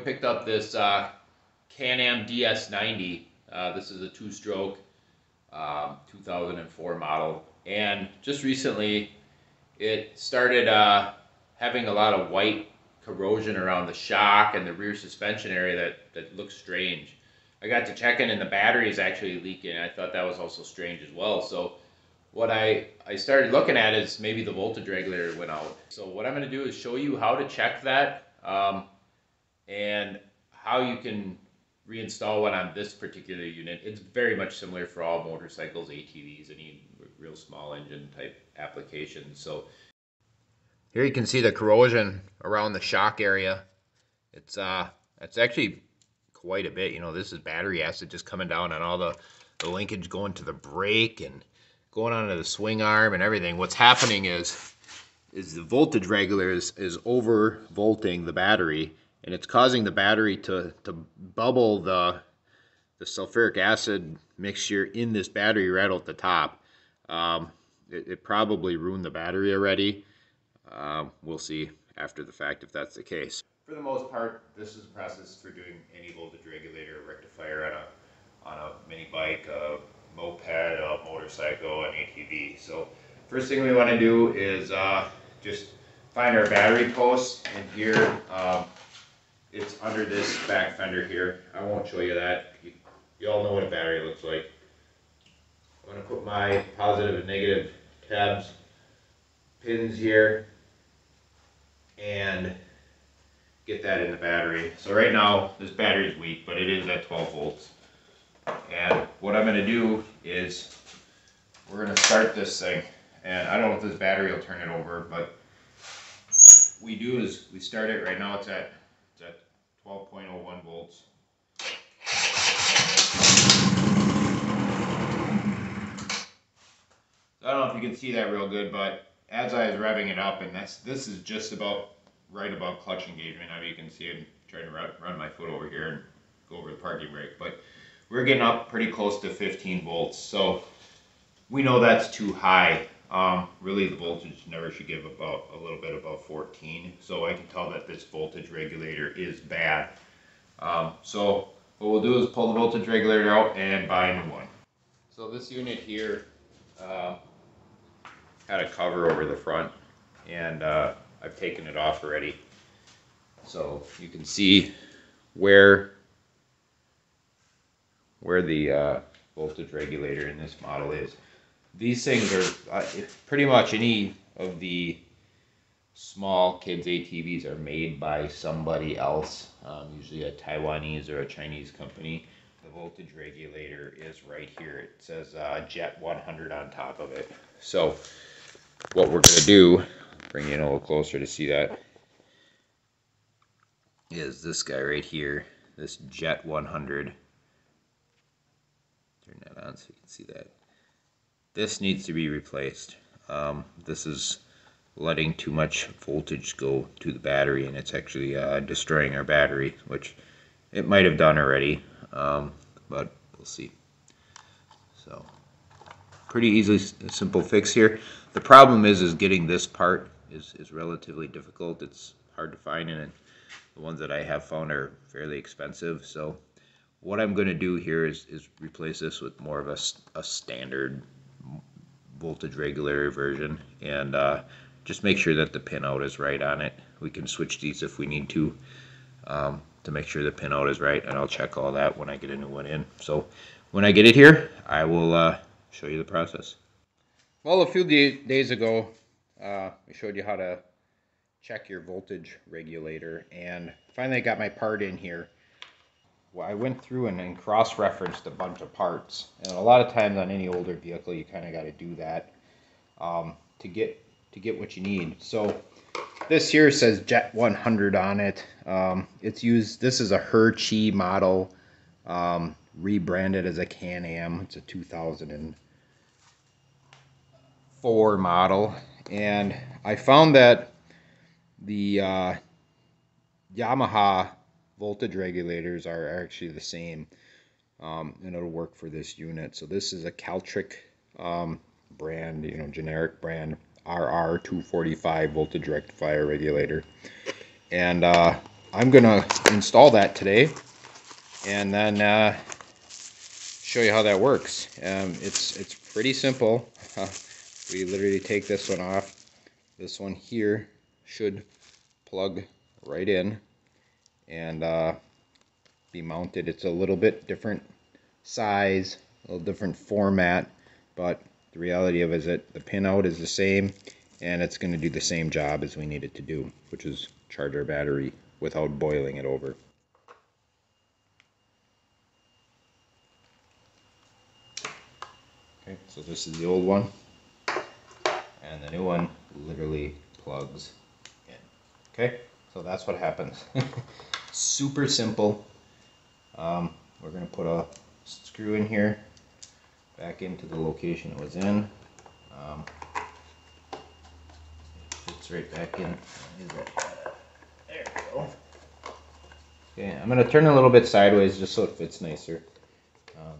picked up this uh, Can-Am DS90. Uh, this is a two-stroke um, 2004 model. And just recently, it started uh, having a lot of white corrosion around the shock and the rear suspension area that, that looks strange. I got to checking and the battery is actually leaking. I thought that was also strange as well. So what I, I started looking at is maybe the voltage regulator went out. So what I'm going to do is show you how to check that um, and how you can reinstall one on this particular unit. It's very much similar for all motorcycles, ATVs, any real small engine type applications. So here you can see the corrosion around the shock area. It's uh, it's actually quite a bit. You know, this is battery acid just coming down on all the, the linkage going to the brake and going onto the swing arm and everything. What's happening is is the voltage regulator is, is over volting the battery and it's causing the battery to, to bubble the, the sulfuric acid mixture in this battery right at the top. Um, it, it, probably ruined the battery already. Um, we'll see after the fact if that's the case. For the most part, this is a process for doing any voltage regulator or rectifier on a, on a mini bike, a moped, a motorcycle, an ATV. So first thing we want to do is uh, just find our battery post and here um, it's under this back fender here. I won't show you that. You, you all know what a battery looks like. I'm going to put my positive and negative tabs pins here and get that in the battery. So right now this battery is weak but it is at 12 volts. And what I'm going to do is we're going to start this thing. And I don't know if this battery will turn it over, but we do is we start it right now it's at 12.01 volts. So I don't know if you can see that real good, but as I was revving it up, and that's this is just about right above clutch engagement. Now you can see I'm trying to run my foot over here and go over the parking brake, but we're getting up pretty close to 15 volts. So we know that's too high. Um, really, the voltage never should give about a little bit above 14. So I can tell that this voltage regulator is bad. Um, so what we'll do is pull the voltage regulator out and buy a new one. So this unit here uh, had a cover over the front and uh, I've taken it off already. So you can see where where the uh, voltage regulator in this model is these things are uh, pretty much any of the small kids ATVs are made by somebody else, um, usually a Taiwanese or a Chinese company. The voltage regulator is right here. It says uh, Jet 100 on top of it. So what we're going to do, bring you in a little closer to see that, is this guy right here, this Jet 100. Turn that on so you can see that this needs to be replaced. Um, this is letting too much voltage go to the battery and it's actually uh, destroying our battery, which it might have done already, um, but we'll see. So, pretty easily simple fix here. The problem is, is getting this part is, is relatively difficult. It's hard to find and the ones that I have found are fairly expensive. So what I'm going to do here is, is replace this with more of a, a standard voltage regulator version and uh, just make sure that the pinout is right on it. We can switch these if we need to um, to make sure the pinout is right and I'll check all that when I get a new one in. So when I get it here I will uh, show you the process. Well a few days ago uh, I showed you how to check your voltage regulator and finally I got my part in here I went through and, and cross-referenced a bunch of parts. And a lot of times on any older vehicle, you kind of got to do that um, to get to get what you need. So this here says Jet 100 on it. Um, it's used. This is a Her Chee model, um, rebranded as a Can-Am. It's a 2004 model, and I found that the uh, Yamaha voltage regulators are actually the same um, and it'll work for this unit. So this is a Caltric um, brand, you know, generic brand RR245 voltage rectifier regulator. And uh, I'm gonna install that today and then uh, show you how that works. Um, it's it's pretty simple. we literally take this one off. This one here should plug right in and uh, be mounted. It's a little bit different size, a little different format, but the reality of it is that the pinout is the same and it's going to do the same job as we need it to do, which is charge our battery without boiling it over. Okay, so this is the old one, and the new one literally plugs in. Okay, so that's what happens. Super simple. Um, we're going to put a screw in here, back into the location it was in. Um, it fits right back in. There we go. Okay, I'm going to turn a little bit sideways just so it fits nicer. Um,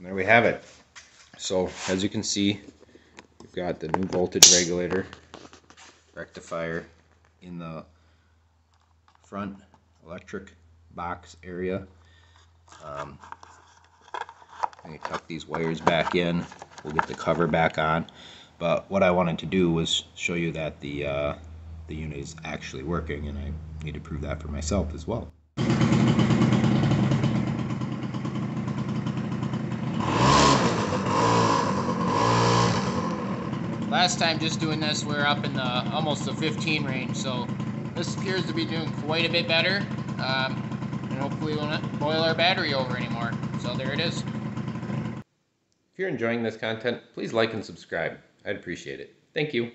there we have it. So as you can see, we've got the new voltage regulator rectifier in the front electric box area. Um, I tuck these wires back in. We'll get the cover back on. But what I wanted to do was show you that the uh, the unit is actually working, and I need to prove that for myself as well. Last time just doing this, we are up in the almost the 15 range, so this appears to be doing quite a bit better. Um, and hopefully we won't boil our battery over anymore. So there it is. If you're enjoying this content, please like and subscribe. I'd appreciate it. Thank you.